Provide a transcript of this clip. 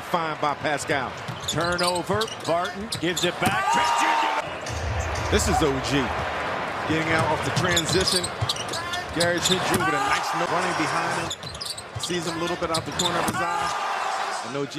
Fine by Pascal. Turnover. Barton gives it back. Ah! This is OG. Getting out off the transition. Gary Trent Jr. with a nice ah! running behind him. Sees him a little bit out the corner of his eye. And OG